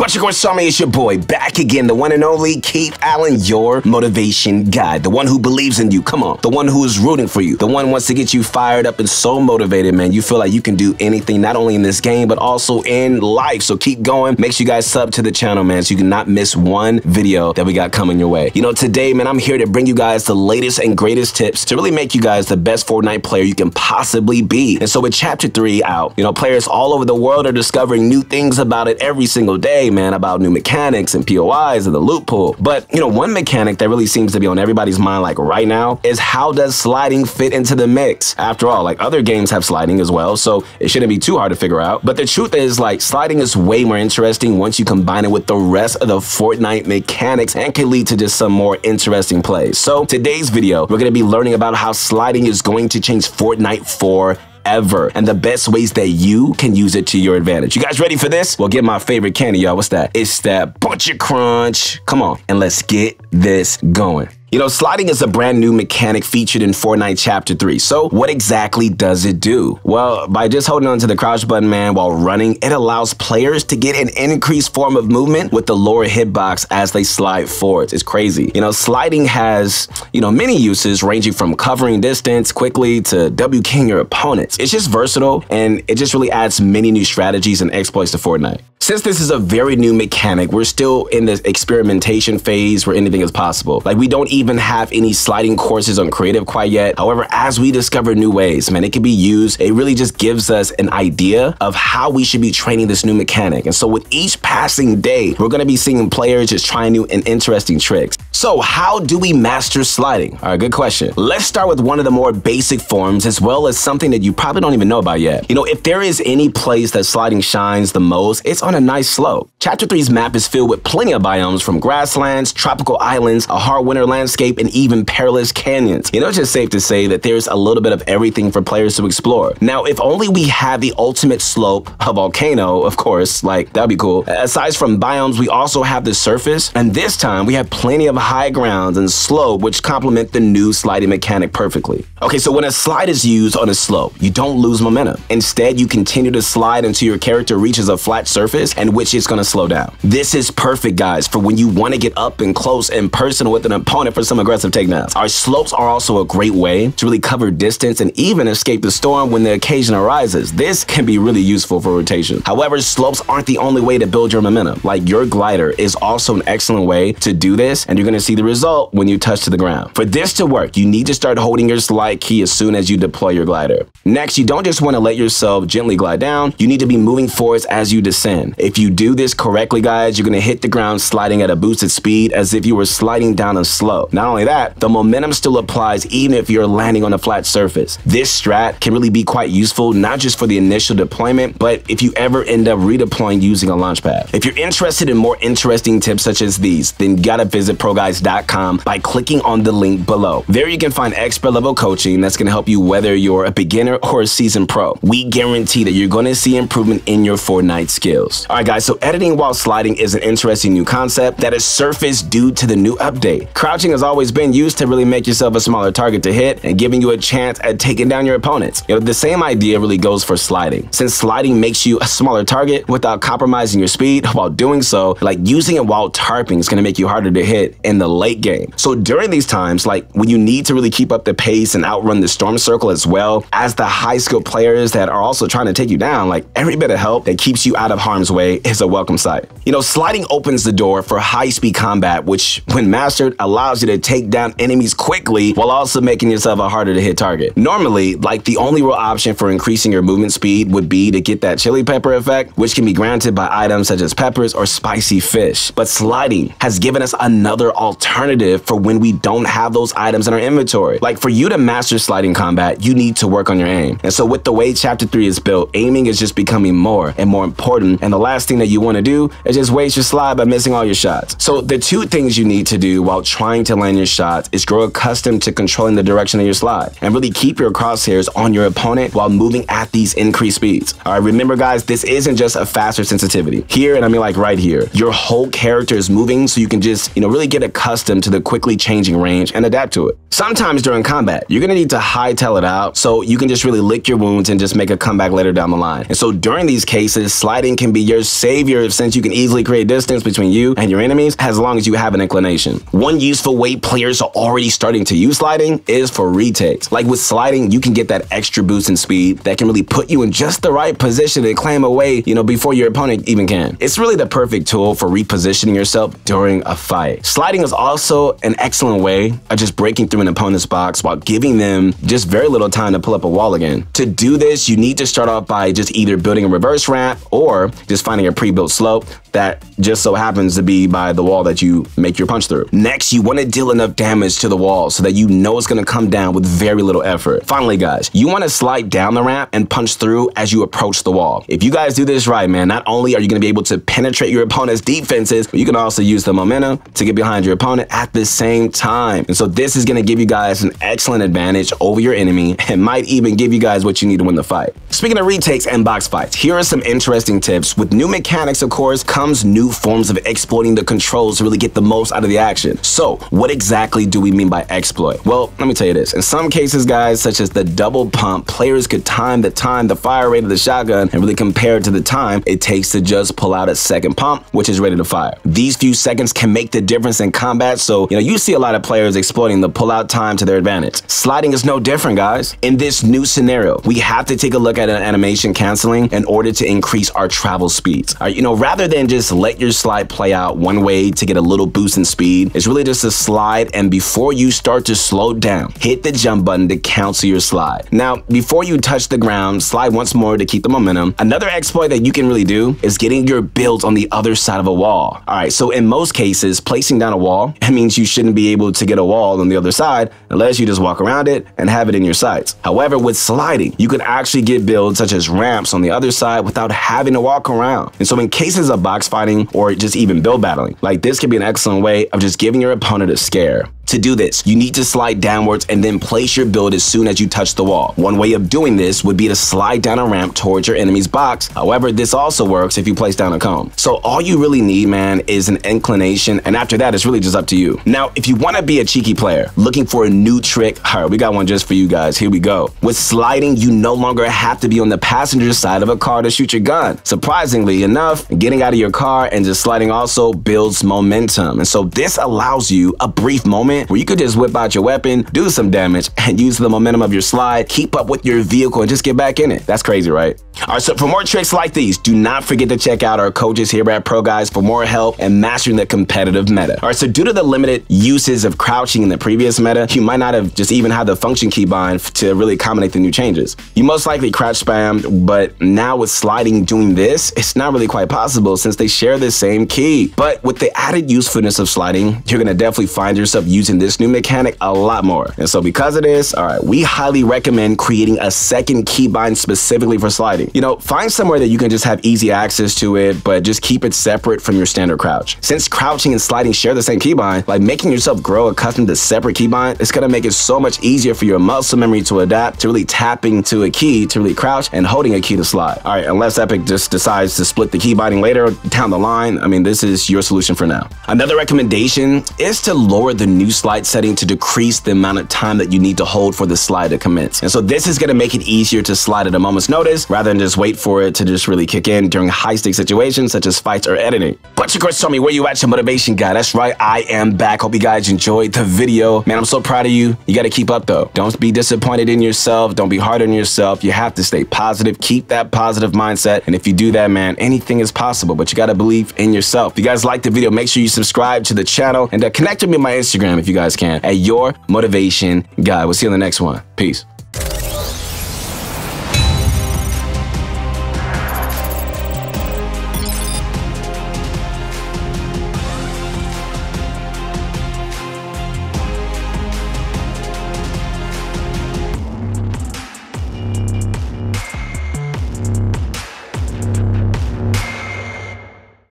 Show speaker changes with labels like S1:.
S1: Bunch of course, me, it's your boy, back again, the one and only Keith Allen, your motivation guy, the one who believes in you, come on, the one who is rooting for you, the one wants to get you fired up and so motivated, man. You feel like you can do anything, not only in this game, but also in life. So keep going. Make sure you guys sub to the channel, man, so you can not miss one video that we got coming your way. You know, today, man, I'm here to bring you guys the latest and greatest tips to really make you guys the best Fortnite player you can possibly be. And so with chapter three out, you know, players all over the world are discovering new things about it every single day, man, about new mechanics and POIs and the loot pool. But, you know, one mechanic that really seems to be on everybody's mind like right now is how does sliding fit into the mix? After all, like other games have sliding as well, so it shouldn't be too hard to figure out. But the truth is like sliding is way more interesting once you combine it with the rest of the Fortnite mechanics and can lead to just some more interesting plays. So today's video, we're going to be learning about how sliding is going to change Fortnite for ever and the best ways that you can use it to your advantage. You guys ready for this? Well, get my favorite candy, y'all. What's that? It's that Bunch of Crunch. Come on, and let's get this going. You know, sliding is a brand new mechanic featured in Fortnite Chapter 3. So what exactly does it do? Well, by just holding onto the crouch button, man, while running, it allows players to get an increased form of movement with the lower hitbox as they slide forwards. It's crazy. You know, sliding has, you know, many uses ranging from covering distance quickly to W keying your opponents. It's just versatile and it just really adds many new strategies and exploits to Fortnite. Since this is a very new mechanic, we're still in the experimentation phase where anything is possible. Like we don't even have any sliding courses on creative quite yet. However, as we discover new ways, man, it can be used. It really just gives us an idea of how we should be training this new mechanic. And so with each passing day, we're gonna be seeing players just trying new and interesting tricks. So how do we master sliding? All right, good question. Let's start with one of the more basic forms as well as something that you probably don't even know about yet. You know, if there is any place that sliding shines the most, it's on on a nice slope. Chapter 3's map is filled with plenty of biomes from grasslands, tropical islands, a hard winter landscape, and even perilous canyons. You know, it's just safe to say that there's a little bit of everything for players to explore. Now, if only we had the ultimate slope, a volcano, of course, like that'd be cool. Aside from biomes, we also have the surface, and this time we have plenty of high grounds and slope which complement the new sliding mechanic perfectly. Okay, so when a slide is used on a slope, you don't lose momentum. Instead, you continue to slide until your character reaches a flat surface and which is to slow down. This is perfect, guys, for when you want to get up and close and personal with an opponent for some aggressive takedowns. Our slopes are also a great way to really cover distance and even escape the storm when the occasion arises. This can be really useful for rotation. However, slopes aren't the only way to build your momentum. Like your glider is also an excellent way to do this, and you're going to see the result when you touch to the ground. For this to work, you need to start holding your slide key as soon as you deploy your glider. Next, you don't just want to let yourself gently glide down, you need to be moving forwards as you descend. If you do this correctly, guys, you're gonna hit the ground sliding at a boosted speed as if you were sliding down a slope. Not only that, the momentum still applies even if you're landing on a flat surface. This strat can really be quite useful, not just for the initial deployment, but if you ever end up redeploying using a launch pad. If you're interested in more interesting tips such as these, then gotta visit ProGuides.com by clicking on the link below. There you can find expert level coaching that's gonna help you whether you're a beginner or a seasoned pro. We guarantee that you're gonna see improvement in your Fortnite skills. Alright guys, so editing while sliding is an interesting new concept that has surfaced due to the new update. Crouching has always been used to really make yourself a smaller target to hit and giving you a chance at taking down your opponents. You know, the same idea really goes for sliding. Since sliding makes you a smaller target without compromising your speed while doing so, like using it while tarping is going to make you harder to hit in the late game. So during these times, like when you need to really keep up the pace and outrun the storm circle as well as the high skill players that are also trying to take you down, like every bit of help that keeps you out of harm's way is a welcome sight. You know, sliding opens the door for high-speed combat, which, when mastered, allows you to take down enemies quickly while also making yourself a harder to hit target. Normally, like the only real option for increasing your movement speed would be to get that chili pepper effect, which can be granted by items such as peppers or spicy fish. But sliding has given us another alternative for when we don't have those items in our inventory. Like for you to master sliding combat, you need to work on your aim. And so with the way Chapter 3 is built, aiming is just becoming more and more important. And the last thing that you want to do is just waste your slide by missing all your shots. So the two things you need to do while trying to land your shots is grow accustomed to controlling the direction of your slide and really keep your crosshairs on your opponent while moving at these increased speeds. All right, remember guys, this isn't just a faster sensitivity. Here, and I mean like right here, your whole character is moving so you can just, you know, really get accustomed to the quickly changing range and adapt to it. Sometimes during combat, you're gonna need to hightail it out so you can just really lick your wounds and just make a comeback later down the line. And so during these cases, sliding can be your savior since you can easily create distance between you and your enemies as long as you have an inclination. One useful way players are already starting to use sliding is for retakes. Like with sliding, you can get that extra boost in speed that can really put you in just the right position and claim away, you know, before your opponent even can. It's really the perfect tool for repositioning yourself during a fight. Sliding is also an excellent way of just breaking through an opponent's box while giving them just very little time to pull up a wall again. To do this, you need to start off by just either building a reverse ramp or just finding a pre-built slope that just so happens to be by the wall that you make your punch through. Next, you want to deal enough damage to the wall so that you know it's going to come down with very little effort. Finally, guys, you want to slide down the ramp and punch through as you approach the wall. If you guys do this right, man, not only are you going to be able to penetrate your opponent's defenses, but you can also use the momentum to get behind your opponent at the same time. And so this is going to give you guys an excellent advantage over your enemy and might even give you guys what you need to win the fight. Speaking of retakes and box fights, here are some interesting tips. With new mechanics, of course, new forms of exploiting the controls to really get the most out of the action. So what exactly do we mean by exploit? Well, let me tell you this. In some cases, guys, such as the double pump, players could time the time, the fire rate of the shotgun, and really compare it to the time it takes to just pull out a second pump, which is ready to fire. These few seconds can make the difference in combat, so you know you see a lot of players exploiting the pull-out time to their advantage. Sliding is no different, guys. In this new scenario, we have to take a look at an animation canceling in order to increase our travel speeds. Right, you know, rather than just let your slide play out one way to get a little boost in speed. It's really just a slide and before you start to slow down, hit the jump button to cancel your slide. Now, before you touch the ground, slide once more to keep the momentum. Another exploit that you can really do is getting your builds on the other side of a wall. All right, so in most cases, placing down a wall, it means you shouldn't be able to get a wall on the other side unless you just walk around it and have it in your sights. However, with sliding, you can actually get builds such as ramps on the other side without having to walk around. And so in cases of box fighting or just even build battling. Like this can be an excellent way of just giving your opponent a scare. To do this, you need to slide downwards and then place your build as soon as you touch the wall. One way of doing this would be to slide down a ramp towards your enemy's box. However, this also works if you place down a cone. So all you really need, man, is an inclination, and after that, it's really just up to you. Now, if you want to be a cheeky player, looking for a new trick, all right, we got one just for you guys. Here we go. With sliding, you no longer have to be on the passenger side of a car to shoot your gun. Surprisingly enough, getting out of your car and just sliding also builds momentum. And so this allows you a brief moment where you could just whip out your weapon, do some damage, and use the momentum of your slide, keep up with your vehicle, and just get back in it. That's crazy, right? All right, so for more tricks like these, do not forget to check out our coaches here at ProGuides for more help and mastering the competitive meta. All right, so due to the limited uses of crouching in the previous meta, you might not have just even had the function keybind to really accommodate the new changes. You most likely crouch spam, but now with sliding doing this, it's not really quite possible since they share the same key. But with the added usefulness of sliding, you're gonna definitely find yourself using this new mechanic a lot more. And so because of this, all right, we highly recommend creating a second keybind specifically for sliding. You know, find somewhere that you can just have easy access to it, but just keep it separate from your standard crouch. Since crouching and sliding share the same keybind, like making yourself grow accustomed to separate keybind, it's gonna make it so much easier for your muscle memory to adapt to really tapping to a key to really crouch and holding a key to slide. All right, unless Epic just decides to split the keybinding later down the line, I mean, this is your solution for now. Another recommendation is to lower the new slide setting to decrease the amount of time that you need to hold for the slide to commence. And so this is gonna make it easier to slide at a moment's notice rather than just wait for it to just really kick in during high stakes situations such as fights or editing. But your course tell me where you at your motivation guy. That's right, I am back. Hope you guys enjoyed the video. Man, I'm so proud of you. You gotta keep up though. Don't be disappointed in yourself. Don't be hard on yourself. You have to stay positive. Keep that positive mindset. And if you do that, man, anything is possible, but you gotta believe in yourself. If you guys like the video, make sure you subscribe to the channel and uh, connect with me on my Instagram if you guys can at your motivation guy. We'll see you in the next one. Peace.